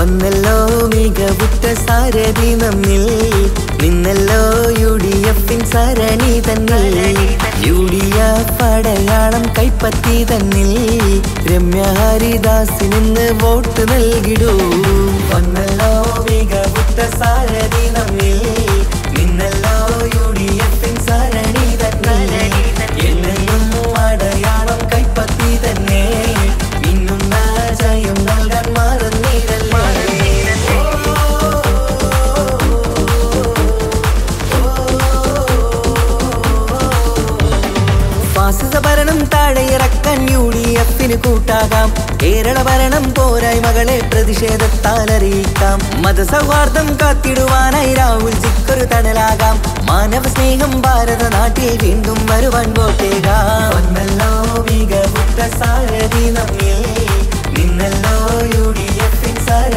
വന്നല്ലോ മികവുറ്റ സാരഥി നമ്മിൽ. നിന്നല്ലോ യു ഡി എഫിൻ സരണി തന്നിൽ. യു ഡി എഫ് അടയാളം കൈപ്പറ്റി തന്നിൽ. രമ്യ വോട്ട് നൽകിടൂ. വന്നല്ലോ ഫാസിസ ഭരണം താഴെ ഇറക്കാൻ യു ഡി എഫിന് കൂട്ടാകാം. കേരള ഭരണം പോരായ്മകളെ പ്രതിഷേധത്താൽ അറിയിക്കാം മതസൗഹാർദ്ദം കാത്തിടുവാനായി രാഹുൽ ജിക്കൊരു തണലാകാം. മാനവ സ്നേഹം ഭാരത നാട്ടിൽ വീണ്ടും വരുവാൻ പോട്ടേകാം നിന്നല്ലോ യു ഡി എഫിൻ സാര